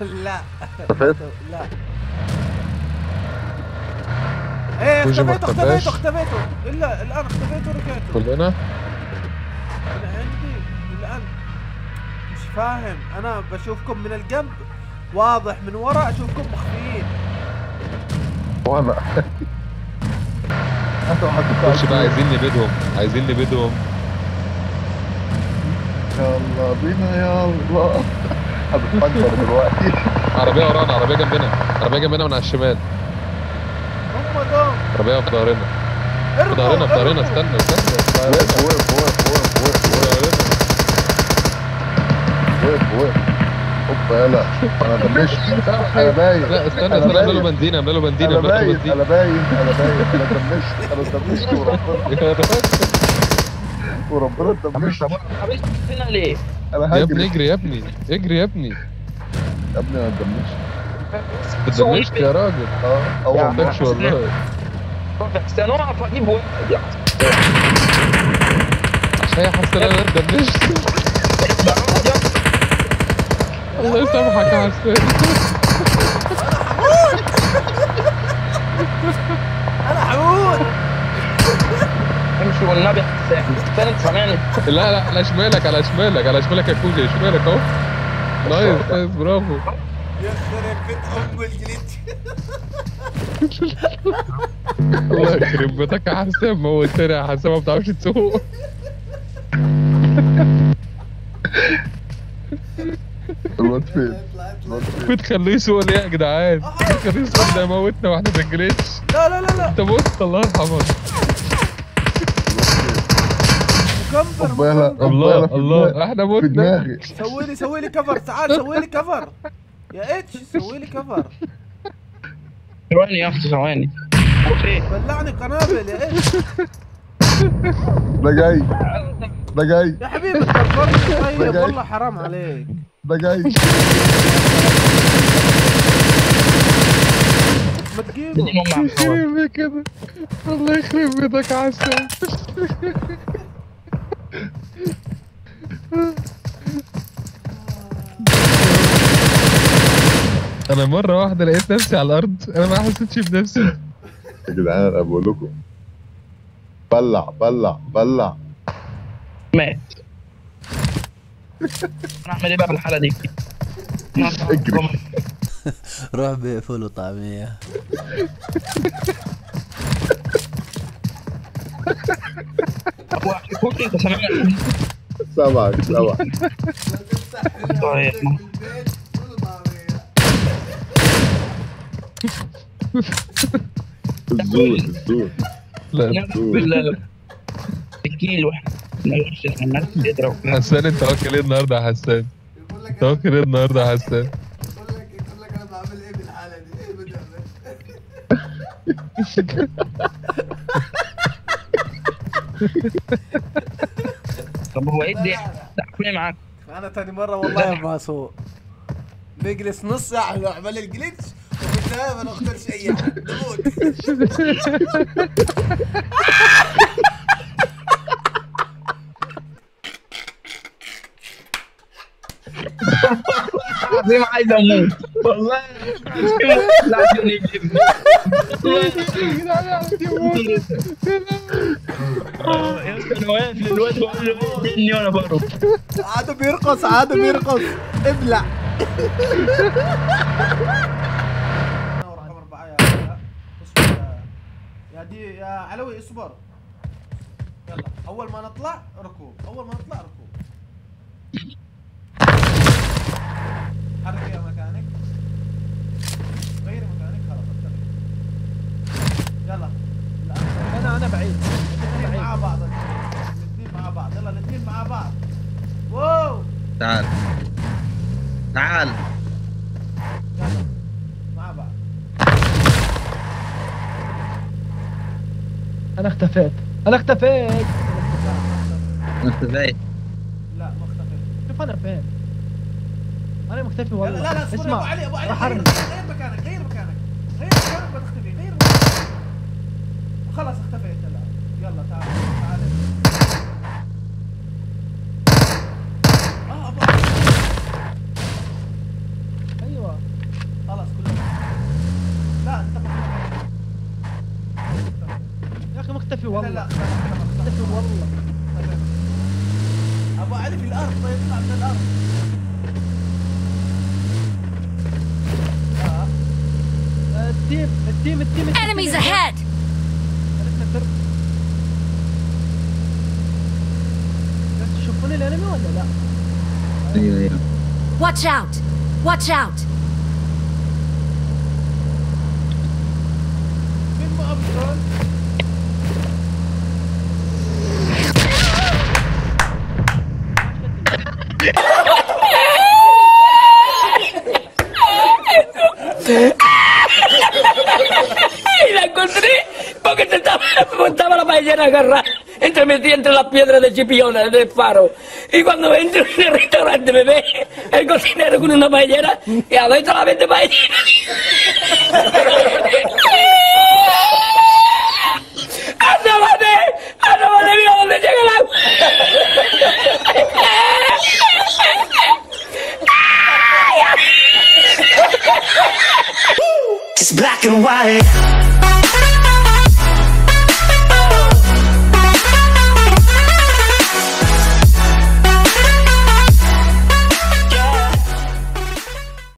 لا. اختفيت لا. إيه اختفيتوا اختفاش. اختفيتوا. إلا الآن اختفيتوا ورجعتوا. كلنا؟ أنا عندي الآن مش فاهم. أنا بشوفكم من الجنب واضح من ورا أشوفكم مخفيين. وأنا. أنتوا خش بقى عايزين نبيدهم عايزين نبيدهم. يلا بينا يلا هتتفجر دلوقتي. عربية ورانا عربية جنبنا. عربية جنبنا من على الشمال. هم دول. عربية في ظهرنا. في ظهرنا في ظهرنا. استنى استنى. وقف وقف وقف وقف وقف وقف. وقف اوبا يلا. أنا دمشت أنا باين. لا استنى استنى. باين. له بنزين املى له بنزين أنا باين أنا باين أنا باين. أنا دمشت أنا دمشت وربنا. وربنا دمشت. حبيبي هنا ليه؟ أنا يا ابني اجري يا ابني اجري يا ابني. يا ابني أنا دمشت بتدمشت يا راجل؟ آه آه ما والله عندكش والله. استنى. اعرف أجيب واحد يا هي إن أنا اتدمشت الله يسامحك يا حسان والنبي استنى سامعني. لا لا على شمالك على شمالك على شمالك يا كوجي شمالك اهو. nice nice برافو. يخرب بيت أم ال glitch الله يخرب بيتك يا حسام. موتني يا حسام ما بتعرفش تسوق. الواد فين؟ الواد فين؟ بتخليه يسوق ليه يا جدعان؟ بتخليه يسوق ده يموتنا وإحنا في ال glitch. لا لا لا لا. انت بص الله يرحمك الله في الله دماغي. إحنا في متنا دماغي. سوي لي سوي لي كفر تعال سوي لي كفر يا إتش سوي لي كفر ثواني يا أختي ثواني؟ بلعني قنابل يا إتش. ده جاي ده جاي يا حبيبي كفرني طيب. والله حرام عليك. ده جاي ما تجيبه. يخرب الله يخرب بيتك يا حسام أنا مرة واحدة لقيت نفسي على الأرض. أنا ما حسيتش بنفسي. يا جدعان أنا بقول لكم. بلع بلع بلع. مات. أنا اعمل إيه بقى في الحالة دي؟ اجري. روح بيع فول وطعمية هو كنت انت سامعني سامعك سامعك طيب الزون الزون لا. نفس بال الكيلو إحنا نفس الناس يضرب حسان انت واكل إيه النهارده يا حسان؟ انت واكل إيه النهارده يا حسان؟ يقول لك يقول لك أنا بعمل إيه بالحاله دي إيه بتعمل طب هو إيه الضحك؟ ضحكوني معاك. أنا تاني مرة والله ما اسوق نجلس نص ساعة نعمل الجليتش وفي النهاية ما نختارش أي حد. نموت العظيم عايز أموت. والله يا بيرقص بيرقص. ابلع. يا دي يا علوي اصبر. يلا أول ما نطلع ركوب أول ما نطلع ركوب. حرك يا غير مكانك خلاص اتفق يلا. لا أنا أنا بعيد. الاثنين مع بعض. الاثنين مع بعض. يلا الاثنين مع بعض. واو. تعال. تعال. يلا. مع بعض. أنا اختفيت. أنا اختفيت. بعيد لا ما اختفيت. شوف أنا فين. أنا مختفي لا والله لا لا اصبر يا أبو اسمع علي أبو علي خلاص اختفيت. الان يلا تعال تعال. يا Enemies ahead! بس تشوفون الانمي ولا لا؟ أيوه أيوه Watch out! Watch out! مين ما أبطال estaba, la ballena agarrada entre metida entre las piedras de chipiona del faro. Y cuando entro en el restaurante me ve el cocinero con una paellera y adentro la vende paellera. ¡Asómate! ¡Asómate! ¡Mira dónde llega el agua! It's black and white.